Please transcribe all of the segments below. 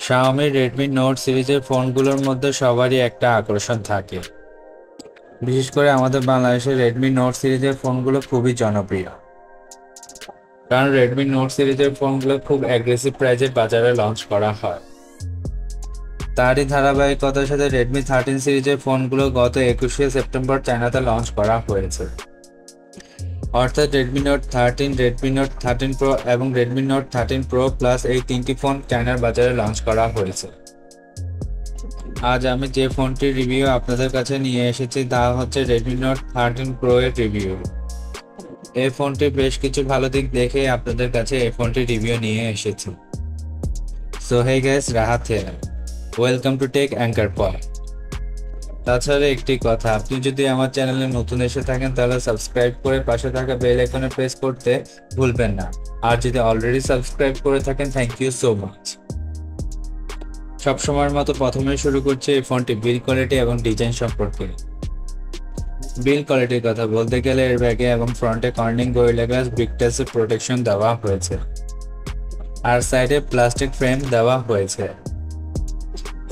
Xiaomi Redmi note সিরিজের ফোনগুলোর মধ্যে সবারই একটা আকর্ষণ থাকে। বিশেষ করে আমাদের বাংলাদেশে রেডমি নোট সিরিজের ফোনগুলো খুবই জনপ্রিয়। কারণ রেডমি নোট সিরিজের ফোনগুলো খুব অ্যাগ্রেসিভ প্রাইজে বাজারে লঞ্চ করা হয়। তারই ধারাবাহিকতার সাথে রেডমি থার্টিন সিরিজের ফোনগুলো গত একুশে সেপ্টেম্বর চায়নাতে লঞ্চ করা হয়েছে। অর্থাৎ Redmi Note thirteen Redmi Note thirteen Pro এবং Redmi Note thirteen Pro plus এই তিনটি ফোন চায়নার বাজারে লঞ্চ করা হয়েছে। আজ আমি যে ফোনটির রিভিউ আপনাদের কাছে নিয়ে এসেছি তা হচ্ছে রেডমি নোট থার্টিন প্রো এর রিভিউ এই ফোনটির বেশ কিছু ভালো দিক দেখে আপনাদের কাছে এই ফোনটির রিভিউ নিয়ে এসেছি। So hey guys Rahat here welcome to tech anchor point তাছাড়া একটি কথা, আপনি যদি আমার চ্যানেলে নতুন এসে থাকেন, তাহলে সাবস্ক্রাইব করে পাশে থাকা বেল আইকনে প্রেস করতে ভুলবেন না। আর যদি অলরেডি সাবস্ক্রাইব করে থাকেন থ্যাংক ইউ সো মাচ সবসময়ের মতো প্রথমে শুরু করছি এই ফোনটি বিল কোয়ালিটি এবং ডিজাইন সম্পর্কে। বিল কোয়ালিটির কথা বলতে গেলে এর ব্যাগে এবং ফ্রন্টে কর্নিং গরিলা গ্লাস বিগটাসের প্রোটেকশন দেওয়া হয়েছে। আর সাইডে প্লাস্টিক ফ্রেম দেওয়া হয়েছে।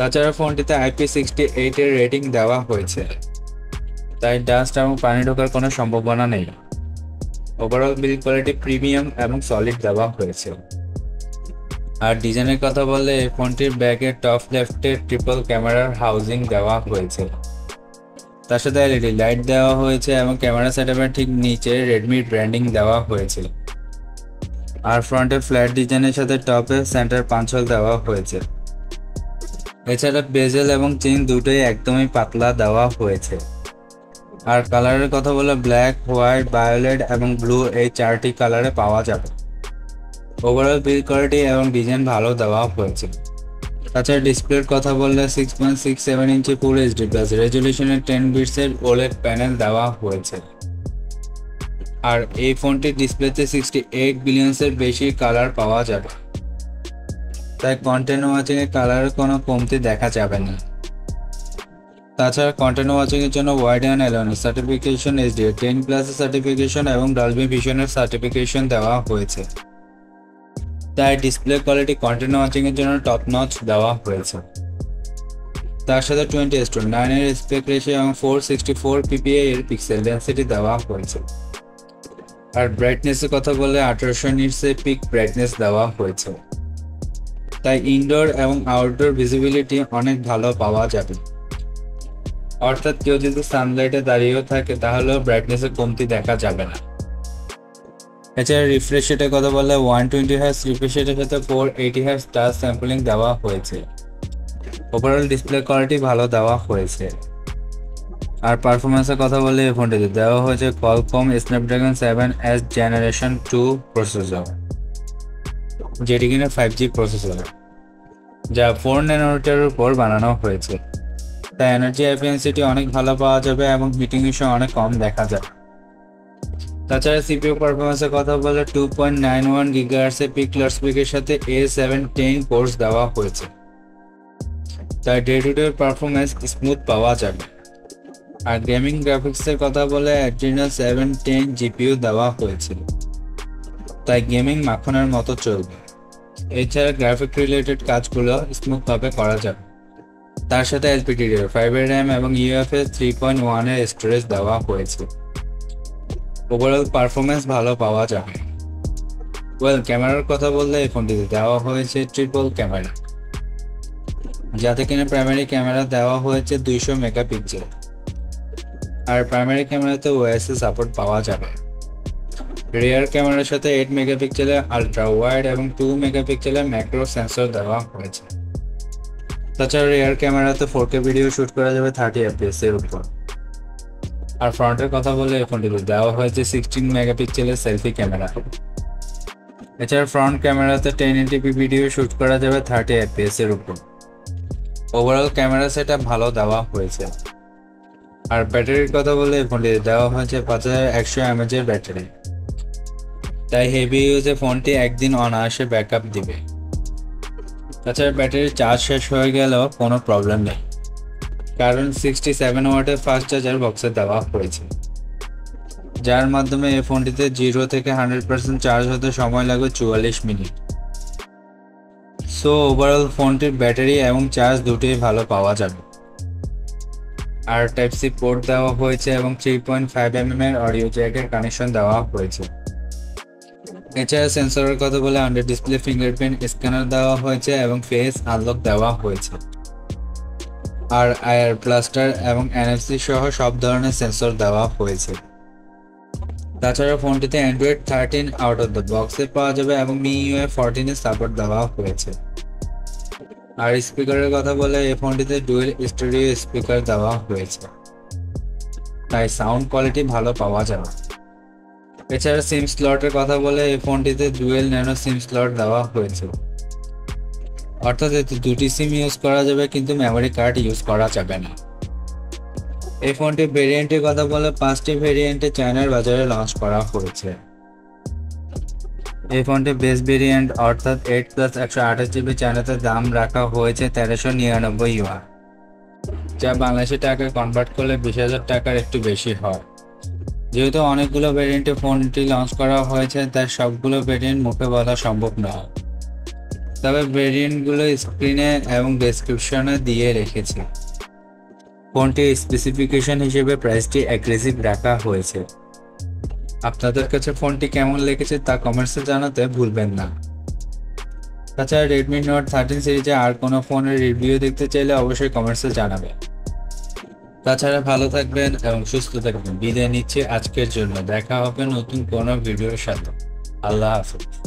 তাছাড়া ফোনটিতে আইপি সিক্সটি এইট এর রেটিং দেওয়া হয়েছে। তাই ডাস্ট এবং পানি ঢোকার কোনো সম্ভাবনা নেই। ওভারঅল বিল কোয়ালিটি প্রিমিয়াম এবং সলিড দেওয়া হয়েছে। আর ডিজাইনের কথা বললে এই ফোনটির ব্যাগের টপ লেফটে ট্রিপল ক্যামেরার হাউজিং দেওয়া হয়েছে। তার সাথে এলইডি লাইট দেওয়া হয়েছে এবং ক্যামেরা সেটআপের ঠিক নিচে রেডমির ব্র্যান্ডিং দেওয়া হয়েছে। আর ফ্রন্টে ফ্ল্যাট ডিজাইনের সাথে টপে সেন্টার পাঞ্চল দেওয়া হয়েছে। এছাড়া বেজেল এবং চেন দুটোই একদমই পাতলা দেওয়া হয়েছে। আর কালারের কথা বলে ব্ল্যাক, হোয়াইট, ভায়োলেট এবং ব্লু এই চারটি কালারে পাওয়া যাবে। ওভারঅল বিল কোয়ালিটি এবং ডিজাইন ভালো দেওয়া হয়েছে। তাছাড়া ডিসপ্লের কথা বললে six point six seven inch full HD plus রেজলিউশনের ten বিটসের ওলেড প্যানেল দেওয়া হয়েছে। আর এই ফোনটির ডিসপ্লেতে সিক্সটি এইট বিলিয়ন্সের বেশি কালার পাওয়া যাবে। তাই কন্টেন্ট ওয়াচিং এর কালারের কোনো কমতি দেখা যাবে না। তাছাড়া কন্টেন্ট এর জন্য wide and Elon certification HD ten plus certification এবং ডলবি ভিশনের সার্টিফিকেশন দেওয়া হয়েছে। তাই ডিসপ্লে কোয়ালিটি কন্টেন্ট ওয়াচিং এর জন্য টপ নচ দেওয়া হয়েছে। তার সাথে টোয়েন্টি এস টোয়েন্টি নাইনের স্পেক রেশিও এবং ফোর সিক্সটি ফোর পিপিএ এর পিক্সেল ডেন্সিটি দেওয়া হয়েছে। আর ব্রাইটনেসের কথা বলে আঠারোশো নিটসের পিক ব্রাইটনেস দেওয়া হয়েছে। তাই ইনডোর এবং আউটডোর ভিজিবিলিটি অনেক ভালো পাওয়া যাবে। অর্থাৎ কেউ যদি সানলাইটে দাঁড়িয়েও থাকে, তাহলেও ব্রাইটনেসের কমতি দেখা যাবে না। এছাড়া রিফ্রেশ রেটের কথা বললে ওয়ান টোয়েন্টি হার্স রিফ্রেশ রেটের সাথে four eighty hertz touch sampling দেওয়া হয়েছে। ওভারঅল ডিসপ্লে কোয়ালিটি ভালো দেওয়া হয়েছে। আর পারফরমেন্সের কথা বললে এই ফোনটিতে দেওয়া হয়েছে Qualcomm Snapdragon seven S generation two processor যেটি কিনা ফাইভ জি প্রসেসর যা ফোর ন্যানোমিটারের উপর বানানো হয়েছে। তাই এনার্জি এফিসিয়েন্সিটি অনেক ভালো পাওয়া যাবে এবং হিটিং ইস্যু অনেক কম দেখা যায়। তাছাড়া সিপিও পারফরমেন্সের কথা বলে টু পয়েন্ট নাইন ওয়ান গিগার্সের পিক স্পিকের সাথে এ সেভেন টেন কোর্স দেওয়া হয়েছে। তাই day to day performance smooth পাওয়া যাবে। আর গেমিং গ্রাফিক্সের কথা বলে অ্যাড্রিনাল সেভেন টেন জিপিইউ দেওয়া হয়েছিল তাই গেমিং মাখনের মতো চলবে। এছাড়া গ্রাফিক রিলেটেড কাজগুলো স্মুথভাবে করা যাবে। তার সাথে এলপিডিডিআর ফাইভের র্যাম এবং ইউএফএস থ্রি পয়েন্ট ওয়ানের স্টোরেজ দেওয়া হয়েছে। ওভারঅল পারফরমেন্স ভালো পাওয়া যাবে। ওয়েল ক্যামেরার কথা বললে এই ফোনটিতে দেওয়া হয়েছে ট্রিপল ক্যামেরা যাতে কিনা প্রাইমারি ক্যামেরা দেওয়া হয়েছে দুইশো মেগাপিক্সেল আর প্রাইমারি ক্যামেরাতে ওএসএ সাপোর্ট পাওয়া যাবে। রিয়ার ক্যামেরার সাথে এইট মেগাপিক্সেলের আলট্রা ওয়াইড এবং টু মেগাপিক্সেলের ম্যাক্রো সেন্সর দেওয়া হয়েছে। তাছাড়া রিয়ার ক্যামেরাতে ফোর কে ভিডিও শ্যুট করা যাবে থার্টি এফপিএস এর উপর। আর ফ্রন্টের কথা বলে এই ফোনটিতে দেওয়া হয়েছে সিক্সটিন মেগাপিক্সেলের সেলফি ক্যামেরা এছাড়া ফ্রন্ট ক্যামেরাতে ten eighty p video shoot করা যাবে থার্টি এফপিএস এর উপর। ওভারঅল ক্যামেরা সেট ভালো দেওয়া হয়েছে। আর ব্যাটারির কথা বলে এই ফোনটিতে দেওয়া হয়েছে পাঁচ হাজার একশো এমএচ এর ব্যাটারি তাই হেভি ইউজে ফোনটি একদিন অনায়াসে ব্যাকআপ দিবে। তাছাড়া ব্যাটারির চার্জ শেষ হয়ে গেলেও কোনো প্রবলেম নেই। কারণ সিক্সটি সেভেন ওয়াটের ফাস্ট চার্জার বক্সে দেওয়া হয়েছে। যার মাধ্যমে এই ফোনটিতে জিরো থেকে হান্ড্রেড পার্সেন্ট চার্জ হতে সময় লাগবে চুয়াল্লিশ মিনিট। সো ওভারঅল ফোনটির ব্যাটারি এবং চার্জ দুটোই ভালো পাওয়া যাবে। আর টাইপ সি পোর্ট দেওয়া হয়েছে এবং থ্রি পয়েন্ট ফাইভ এম এর অডিও জ্যাকের কানেকশন দেওয়া হয়েছে। এছাড়া সেন্সরের কথা বলে আন্ডার ডিসপ্লে ফিঙ্গারপ্রিন্ট স্ক্যানার দেওয়া হয়েছে এবং ফেস আনলক দেওয়া হয়েছে। আর আয়ার প্লাস্টার এবং এনএফসি সহ সব ধরনের সেন্সর দেওয়া হয়েছে। তাছাড়া ফোনটিতে Android thirteen out of the বক্সে পাওয়া যাবে এবং মিইউএ ফোরটিনের সাপোর্ট দেওয়া হয়েছে। আর স্পিকারের কথা বলে এই ফোনটিতে ডুয়েল স্টুডিও স্পিকার দেওয়া হয়েছে। তাই সাউন্ড কোয়ালিটি ভালো পাওয়া যাবে। এছাড়া সিম স্লটের কথা বলে এই ফোনটিতে ডুয়েল ন্যানো সিম স্লট দেওয়া হয়েছে। অর্থাৎ এতে দুটি সিম ইউজ করা যাবে, কিন্তু মেমোরি কার্ড ইউজ করা যাবে না। এই ফোনটির ভেরিয়েন্টের কথা বলে পাঁচটি ভেরিয়েন্টে চায়নার বাজারে লঞ্চ করা হয়েছে। এই ফোনটির বেস ভেরিয়েন্ট অর্থাৎ এইট প্লাস একশো আঠাশ জিবি চায়নাতে দাম রাখা হয়েছে তেরোশো নিরানব্বই ইউয়ান যা বাংলাদেশি টাকায় কনভার্ট করলে বিশ হাজার টাকার একটু বেশি হয়। যেহেতু অনেকগুলো ভেরিয়েন্টে ফোনটি লঞ্চ করা হয়েছে, তাই সবগুলো ভেরিয়েন্ট মুখে বলা সম্ভব নয়। তবে ভেরিয়েন্টগুলো স্ক্রিনে এবং ডেসক্রিপশনে দিয়ে রেখেছি। ফোনটির স্পেসিফিকেশন হিসেবে প্রাইসটি অ্যাগ্রেসিভ রাখা হয়েছে। আপনাদের কাছে ফোনটি কেমন লেগেছে তা কমেন্টসে জানাতে ভুলবেন না। তাছাড়া রেডমি নোট থার্টিন সিরিজে আর কোনো ফোনের রিভিউ দেখতে চাইলে অবশ্যই কমেন্টসে জানাবেন। তাছাড়া ভালো থাকবেন এবং সুস্থ থাকবেন। বিদায় নিচ্ছে আজকের জন্য। দেখা হবে নতুন কোনো ভিডিওর সাথে। আল্লাহ হাফিজ।